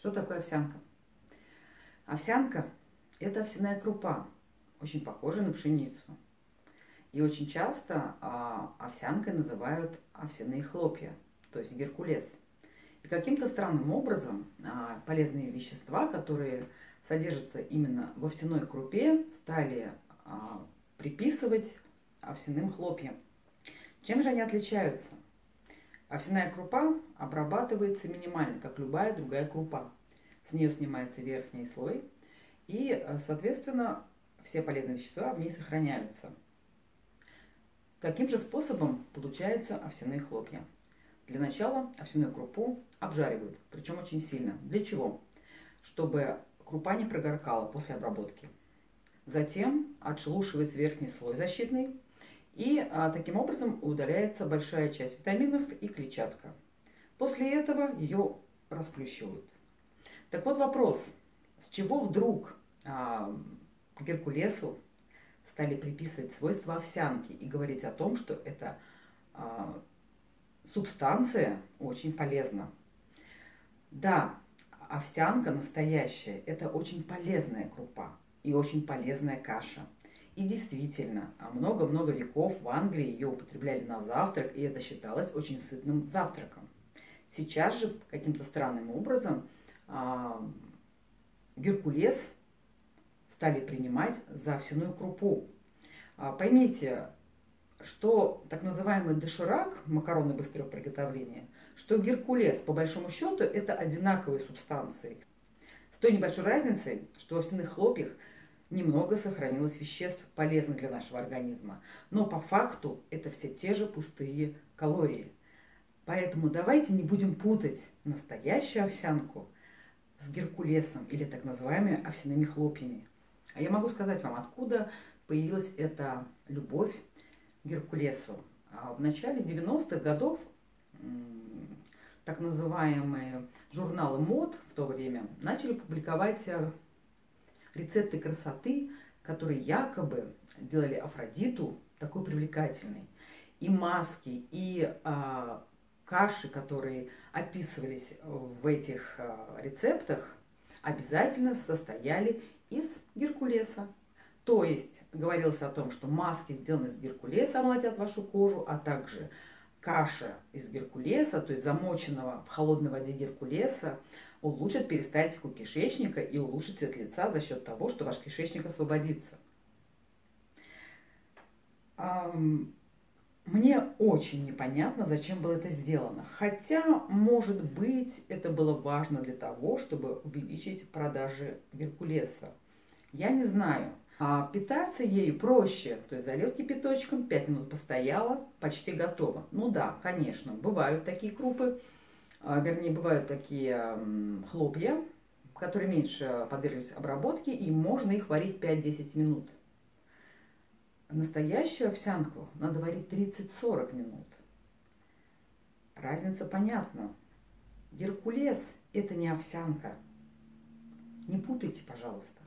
Что такое овсянка? Овсянка – это овсяная крупа, очень похожая на пшеницу. И очень часто а, овсянкой называют овсяные хлопья, то есть геркулес. И каким-то странным образом а, полезные вещества, которые содержатся именно в овсяной крупе, стали а, приписывать овсяным хлопьям. Чем же они отличаются? Овсяная крупа обрабатывается минимально, как любая другая крупа. С нее снимается верхний слой, и, э, соответственно, все полезные вещества в ней сохраняются. Каким же способом получаются овсяные хлопья? Для начала овсяную крупу обжаривают, причем очень сильно. Для чего? Чтобы крупа не прогоркала после обработки. Затем отшелушивается верхний слой защитный, и а, таким образом удаляется большая часть витаминов и клетчатка. После этого ее расплющивают. Так вот вопрос, с чего вдруг а, Геркулесу стали приписывать свойства овсянки и говорить о том, что эта а, субстанция очень полезна. Да, овсянка настоящая – это очень полезная крупа и очень полезная каша – и действительно, а много-много веков в Англии ее употребляли на завтрак, и это считалось очень сытным завтраком. Сейчас же каким-то странным образом а, Геркулес стали принимать за овсяную крупу. А, поймите, что так называемый доширак, макароны быстрого приготовления, что Геркулес, по большому счету, это одинаковые субстанции. С той небольшой разницей, что в овсяных хлопьях – немного сохранилось веществ, полезных для нашего организма. Но по факту это все те же пустые калории. Поэтому давайте не будем путать настоящую овсянку с геркулесом или так называемыми овсяными хлопьями. А я могу сказать вам, откуда появилась эта любовь к геркулесу. А в начале 90-х годов так называемые журналы мод в то время начали публиковать э, рецепты красоты, которые якобы делали Афродиту такой привлекательной. И маски, и а, каши, которые описывались в этих а, рецептах, обязательно состояли из геркулеса. То есть говорилось о том, что маски сделаны из геркулеса, омолотят вашу кожу, а также каша из геркулеса, то есть замоченного в холодной воде геркулеса, улучшит перистальтику кишечника и улучшит цвет лица за счет того, что ваш кишечник освободится. Мне очень непонятно, зачем было это сделано. Хотя, может быть, это было важно для того, чтобы увеличить продажи Геркулеса. Я не знаю. А питаться ею проще. То есть залил кипяточком, 5 минут постояла, почти готово. Ну да, конечно, бывают такие крупы, вернее, бывают такие хлопья, которые меньше подверглись обработке, и можно их варить 5-10 минут. Настоящую овсянку надо варить 30-40 минут. Разница понятна. Геркулес – это не овсянка. Не путайте, пожалуйста.